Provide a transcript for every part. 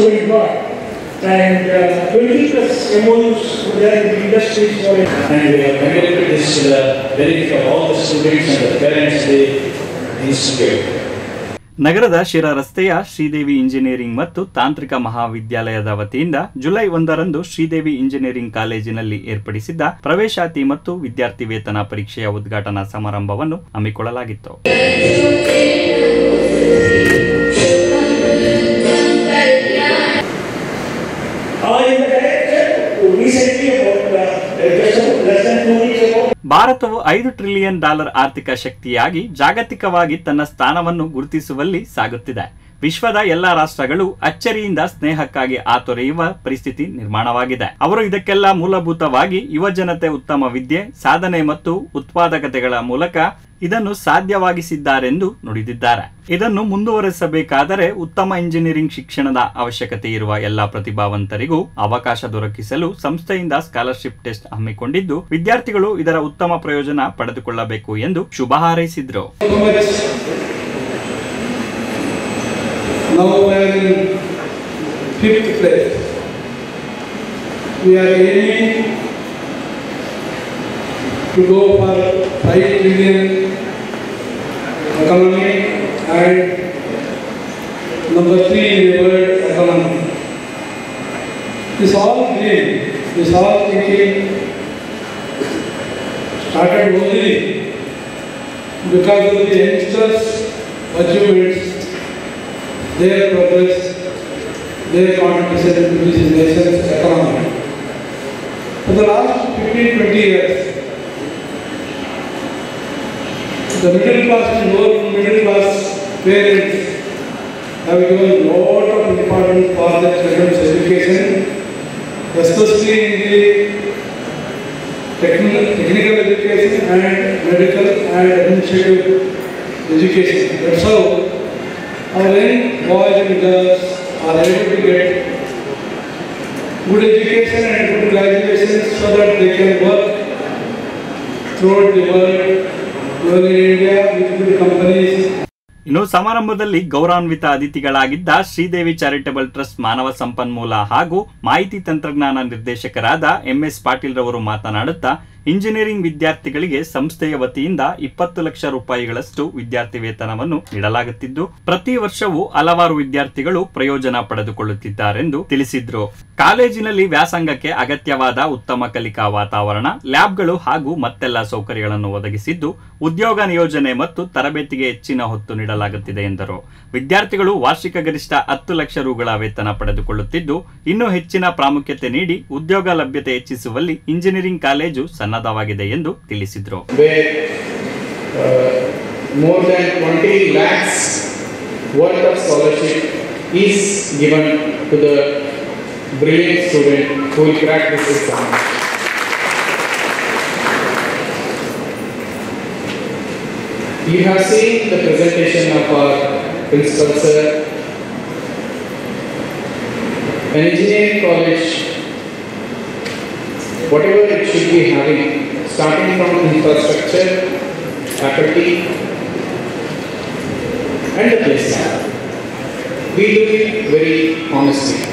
And uh, 20 plus MOUs there in the industries for it. And we have connected this the benefit all the students and the parents they the institute. ನಗರದ ಶಿರಾ ರಸ್ತೆಯ Sridevi engineering ಮತ್ತು ತಾಂತ್ರಿಕ ಮಹಾವಿದ್ಯಾಲಯದ ವತಿಯಿಂದ July ಒಂದರಂದು Sridevi engineering ಕಾಲೇಜಿನಲ್ಲಿ ಏರ್ಪಡಿಸಿದ್ದ ಪ್ರವೇಶಾತಿ ಮತ್ತು ವಿದ್ಯಾರ್ಥಿ ವೇತನ ಪರೀಕ್ಷೆಯ ಉದ್ಘಾಟನಾ ಸಮಾರಂಭವನ್ನು ಹಮ್ಮಿಕೊಳ್ಳಲಾಗಿತ್ತು ಭಾರತವು ಐದು ಟ್ರಿಲಿಯನ್ ಡಾಲರ್ ಆರ್ಥಿಕ ಶಕ್ತಿಯಾಗಿ ಜಾಗತಿಕವಾಗಿ ತನ್ನ ಸ್ಥಾನವನ್ನು ಗುರುತಿಸುವಲ್ಲಿ ಸಾಗುತ್ತಿದೆ. ವಿಶ್ವದ ಎಲ್ಲಾ ರಾಷ್ಟ್ರಗಳು ಅಚ್ಚರಿಯಿಂದ ಸ್ನೇಹಕ್ಕಾಗಿ ಆತೊರೆಯುವ ಪರಿಸ್ಥಿತಿ ನಿರ್ಮಾಣವಾಗಿದೆ. ಅವರು ಇದಕ್ಕೆಲ್ಲ ಮೂಲಭೂತವಾಗಿ ಯುವ ಜನತೆ ಉತ್ತಮ ವಿದ್ಯೆ, ಸಾಧನೆ ಮತ್ತು ಉತ್ಪಾದಕತೆಗಳ ಮೂಲಕ ಇದನ್ನು ಸಾಧ್ಯವಾಗಿಸಿದ್ದಾರೆಂದು ನುಡಿದಿದ್ದಾರೆ. ಇದನ್ನು ಮುಂದುವರೆಸಬೇಕಾದರೆ ಉತ್ತಮ ಇಂಜಿನಿಯರಿಂಗ್ ಶಿಕ್ಷಣದ ಅವಶ್ಯಕತೆ ಇರುವ ಎಲ್ಲಾ ಪ್ರತಿಭಾವಂತರಿಗೂ ಅವಕಾಶ ದೊರಕಿಸಲು ಸಂಸ್ಥೆಯಿಂದ ಸ್ಕಾಲರ್ಶಿಪ್ ಟೆಸ್ಟ್ ಹಮ್ಮಿಕೊಂಡಿದ್ದು, ವಿದ್ಯಾರ್ಥಿಗಳು ಇದರ ಉತ್ತಮ ಪ್ರಯೋಜನ ಪಡೆದುಕೊಳ್ಳಬೇಕು ಎಂದು ಶುಭ ಹಾರೈಸಿದ್ರು. To go for 5 trillion economy and number three world economy. This all dream, this all thinking started only because of the youngsters' achievements their progress, their contribution to this nation's economy. For the last 15-20 years, the middle class lower middle class parents have given a lot of importance for their children's education, especially in the technical, technical education and medical and administrative education. That's how our young boys and girls are able to get good education and good graduation so that they can work throughout the world, Rural India, which will come ಇನ್ನು ಸಮಾರಂಭದಲ್ಲಿ ಗೌರವಾನ್ವಿತ ಅತಿಥಿಗಳಾಗಿದ್ದ Sridevi charitable trust ಮಾನವ ಸಂಪನ್ಮೂಲ ಹಾಗೂ ಮಾಹಿತಿ ತಂತ್ರಜ್ಞಾನ ನಿರ್ದೇಶಕರಾದ MS Patil ರವರು ಮಾತನಾಡುತ್ತಾ, ಇಂಜಿನಿಯರಿಂಗ್ ವಿದ್ಯಾರ್ಥಿಗಳಿಗೆ ಸಂಸ್ಥೆಯ ವತಿಯಿಂದ ಇಪ್ಪತ್ತು ಲಕ್ಷ ರೂಪಾಯಿಗಳಷ್ಟು ವಿದ್ಯಾರ್ಥಿ ವೇತನವನ್ನು ನೀಡಲಾಗುತ್ತಿದ್ದು, ಪ್ರತಿ ವರ್ಷವೂ ಹಲವಾರು ವಿದ್ಯಾರ್ಥಿಗಳು ಪ್ರಯೋಜನ ಪಡೆದುಕೊಳ್ಳುತ್ತಿದ್ದಾರೆಂದು ತಿಳಿಸಿದ್ರು. ಕಾಲೇಜಿನಲ್ಲಿ ವ್ಯಾಸಂಗಕ್ಕೆ ಅಗತ್ಯವಾದ ಉತ್ತಮ ಕಲಿಕಾ ವಾತಾವರಣ, ಲ್ಯಾಬ್ಗಳು ಹಾಗೂ ಮತ್ತೆಲ್ಲ ಸೌಕರ್ಯಗಳನ್ನು ಒದಗಿಸಿದ್ದು, ಉದ್ಯೋಗ ನಿಯೋಜನೆ ಮತ್ತು ತರಬೇತಿಗೆ ಹೆಚ್ಚಿನ ಹೊತ್ತು ನೀಡಲಾಗುತ್ತಿದೆ ಎಂದರು ವಿದ್ಯಾರ್ಥಿಗಳು ವಾರ್ಷಿಕ ಗರಿಷ್ಠ ಹತ್ತು ಲಕ್ಷ ರುಗಳ ವೇತನ ಪಡೆದುಕೊಳ್ಳುತ್ತಿದ್ದು, ಇನ್ನೂ ಹೆಚ್ಚಿನ ಪ್ರಾಮುಖ್ಯತೆ ನೀಡಿ ಉದ್ಯೋಗ ಲಭ್ಯತೆ ಹೆಚ್ಚಿಸುವಲ್ಲಿ ಇಂಜಿನಿಯರಿಂಗ್ ಕಾಲೇಜು ಸನ್ನದ್ಧವಾಗಿದೆ ಎಂದು ತಿಳಿಸಿದರು more than 20 lakhs worth of scholarship is given to the brilliant student who will crack. You have seen the presentation of our principal sir. An engineering college whatever it should be having, starting from infrastructure, faculty, and the placement. We do it very honestly.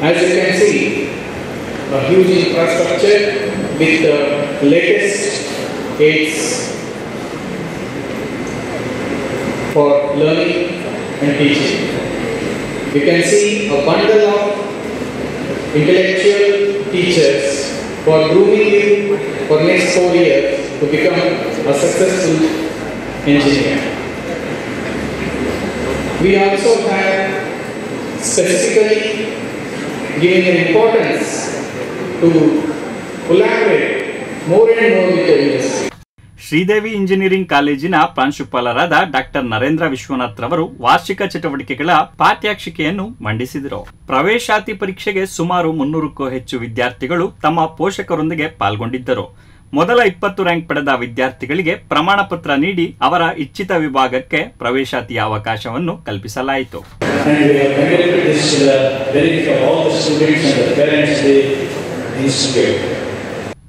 As you can see, a huge infrastructure with the latest aids for learning and teaching. We can see a bundle of intellectual teachers who are grooming you for next four years to become a successful engineer. We also have specifically given an importance to collaborate more and more with the. Sridevi engineering ಕಾಲೇಜಿನ ಪ್ರಾಂಶುಪಾಲರಾದ doctor Narendra Vishwanath ರವರು ವಾರ್ಷಿಕ ಚಟುವಟಿಕೆಗಳ ಪಾಠ್ಯಾಕ್ಷಿಕೆಯನ್ನು ಮಂಡಿಸಿದರು. ಪ್ರವೇಶಾತಿ ಪರೀಕ್ಷೆಗೆ ಸುಮಾರು ಮುನ್ನೂರಕ್ಕೂ ಹೆಚ್ಚು ವಿದ್ಯಾರ್ಥಿಗಳು ತಮ್ಮ ಪೋಷಕರೊಂದಿಗೆ ಪಾಲ್ಗೊಂಡಿದ್ದರು. ಮೊದಲ ಇಪ್ಪತ್ತು ರ್ಯಾಂಕ್ ಪಡೆದ ವಿದ್ಯಾರ್ಥಿಗಳಿಗೆ ಪ್ರಮಾಣ ಪತ್ರ ನೀಡಿ ಅವರ ಇಚ್ಛಿತ ವಿಭಾಗಕ್ಕೆ ಪ್ರವೇಶಾತಿಯ ಅವಕಾಶವನ್ನು ಕಲ್ಪಿಸಲಾಯಿತು.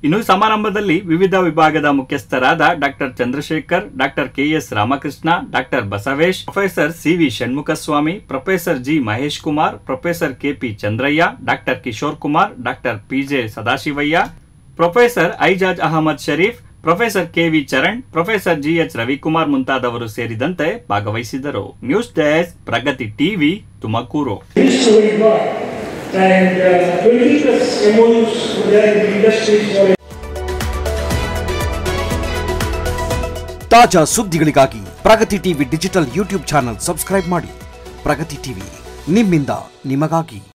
ಇನ್ನು ಸಮಾರಂಭದಲ್ಲಿ ವಿವಿಧ ವಿಭಾಗದ ಮುಖ್ಯಸ್ಥರಾದ doctor Chandrashekar, doctor K S Ramakrishna, doctor Basavesh, professor C V Shanmukhaswamy, professor G Mahesh Kumar, professor K P Chandraiah, doctor Kishore Kumar, doctor P J Sadashivaiah, professor Aijaz Ahmed Sharif, professor K V Charan, professor G H Ravikumar ಮುಂತಾದವರು ಸೇರಿದಂತೆ ಭಾಗವಹಿಸಿದರು. News desk, Pragati TV, Tumakuru. And uh, 20 plus MOUs there in industries for ತಾಜಾ ಸುದ್ದಿಗಳಿಗಾಗಿ Pragati TV digital YouTube channel subscribe ಮಾಡಿ Pragati TV ನಿಮ್ಮಿಂದ ನಿಮಗಾಗಿ.